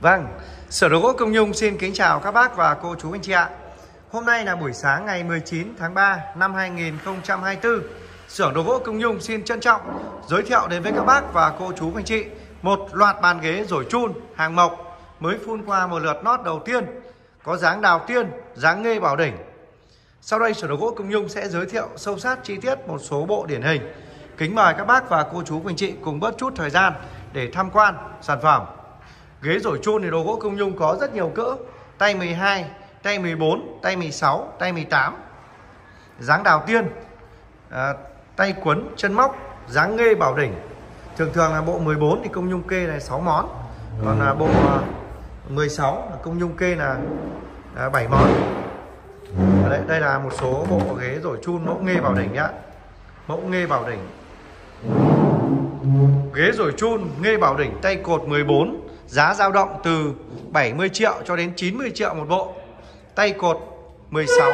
Vâng, Sở Đồ gỗ Công Nhung xin kính chào các bác và cô chú anh chị ạ. Hôm nay là buổi sáng ngày 19 tháng 3 năm 2024. Xưởng Đồ gỗ Công Nhung xin trân trọng giới thiệu đến với các bác và cô chú anh chị một loạt bàn ghế rổi chun hàng mộc mới phun qua một lượt nót đầu tiên có dáng đào tiên, dáng nghê bảo đỉnh. Sau đây Sở Đồ gỗ Công Nhung sẽ giới thiệu sâu sát chi tiết một số bộ điển hình. Kính mời các bác và cô chú anh chị cùng bớt chút thời gian để tham quan sản phẩm. Ghế rổi chun thì đồ gỗ công nhung có rất nhiều cỡ. Tay 12, tay 14, tay 16, tay 18 Dáng đào tiên. À, Tay quấn, chân móc Dáng nghê bảo đỉnh. Thường thường là bộ 14 thì công nhung kê là 6 món. Còn là bộ à, 16 là công nhung kê là, là 7 món. Đây, đây là một số bộ ghế rổi chun mẫu nghê bảo đỉnh nhá. Mẫu nghê bảo đỉnh. Ghế rổi chun nghê bảo đỉnh tay cột 14 Giá dao động từ 70 triệu cho đến 90 triệu một bộ. Tay cột 16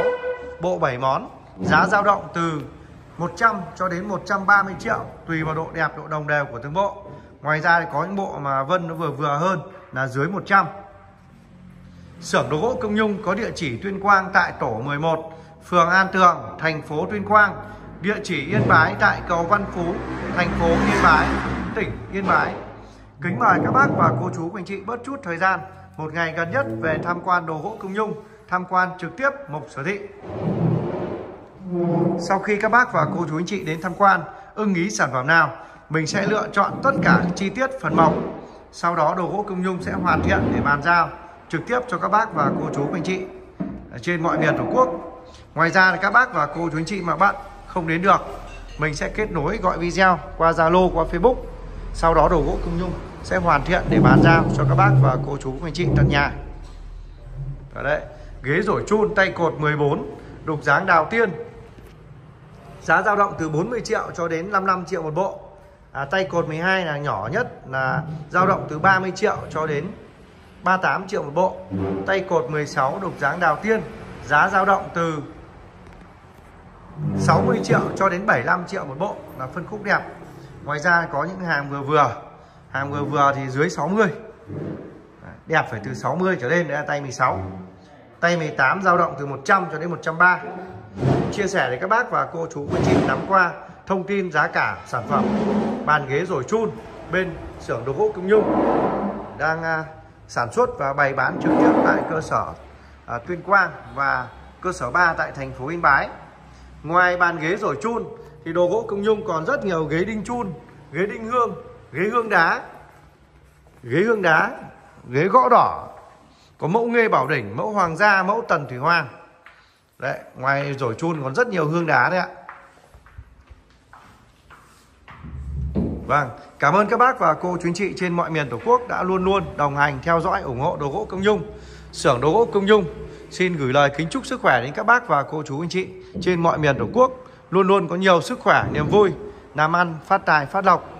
Bộ 7 món. Giá dao động từ 100 cho đến 130 triệu Tùy vào độ đẹp, độ đồng đều của từng bộ. Ngoài ra thì có những bộ mà vân nó vừa vừa hơn là dưới 100 Xưởng đồ gỗ Công Nhung có địa chỉ Tuyên Quang tại tổ 11 Phường An Tường, thành phố Tuyên Quang. Địa chỉ Yên Bái tại cầu Văn Phú, thành phố Yên Bái, tỉnh Yên Bái. Kính mời các bác và cô chú anh chị bớt chút thời gian một ngày gần nhất về tham quan đồ gỗ công nhung, tham quan trực tiếp mục sở thị. Sau khi các bác và cô chú anh chị đến tham quan, ưng ý sản phẩm nào, mình sẽ lựa chọn tất cả chi tiết phần mộc. Sau đó đồ gỗ công nhung sẽ hoàn thiện để bàn giao trực tiếp cho các bác và cô chú anh chị trên mọi miền tổ quốc. Ngoài ra thì các bác và cô chú anh chị mà bạn không đến được, mình sẽ kết nối gọi video qua Zalo, qua Facebook sau đó đồ gỗ công nhung sẽ hoàn thiện để bán giao cho các bác và cô chú anh chị tận nhà. Ở đây ghế rổi chun tay cột 14 đục dáng đào tiên. Giá dao động từ 40 triệu cho đến 55 triệu một bộ. À, tay cột 12 là nhỏ nhất là dao động từ 30 triệu cho đến 38 triệu một bộ. Tay cột 16 đục dáng đào tiên. Giá dao động từ 60 triệu cho đến 75 triệu một bộ. Là phân khúc đẹp. Ngoài ra có những hàng vừa vừa. Hàng vừa vừa thì dưới 60 Đẹp phải từ 60 trở lên Đây là tay 16 Tay 18 dao động từ 100 cho đến 130 Chia sẻ để các bác và cô chú anh chị nắm qua Thông tin giá cả sản phẩm. Bàn ghế rồi chun Bên xưởng đồ gỗ Công Nhung. Đang à, sản xuất và bày bán trực tiếp tại cơ sở à, Tuyên Quang Và cơ sở 3 tại thành phố Yên Bái. Ngoài bàn ghế rồi chun thì đồ gỗ công nhung còn rất nhiều ghế đinh chun ghế đinh hương ghế hương đá. Ghế hương đá ghế gõ đỏ. Có mẫu nghê bảo đỉnh mẫu hoàng gia mẫu tần thủy hoàng. Đấy ngoài rồi chun còn rất nhiều hương đá đấy ạ. Vâng, cảm ơn các bác và cô chú anh chị trên mọi miền Tổ quốc đã luôn luôn đồng hành theo dõi ủng hộ đồ gỗ Công Nhung. Xưởng đồ gỗ Công Nhung xin gửi lời kính chúc sức khỏe đến các bác và cô chú anh chị trên mọi miền Tổ quốc luôn luôn có nhiều sức khỏe, niềm vui, làm ăn, phát tài, phát lộc.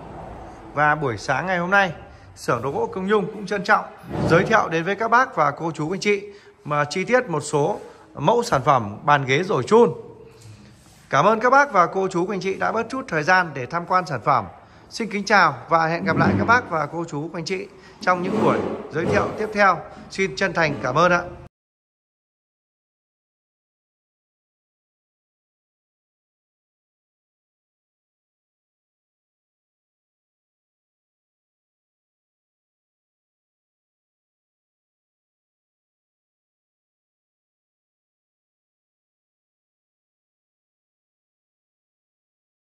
Và buổi sáng ngày hôm nay, xưởng đồ gỗ Công Nhung cũng trân trọng giới thiệu đến với các bác và cô chú anh chị mà chi tiết một số mẫu sản phẩm bàn ghế rồi chun. Cảm ơn các bác và cô chú anh chị đã bớt chút thời gian để tham quan sản phẩm. Xin kính chào và hẹn gặp lại các bác và cô chú anh chị trong những buổi giới thiệu tiếp theo. Xin chân thành cảm ơn ạ.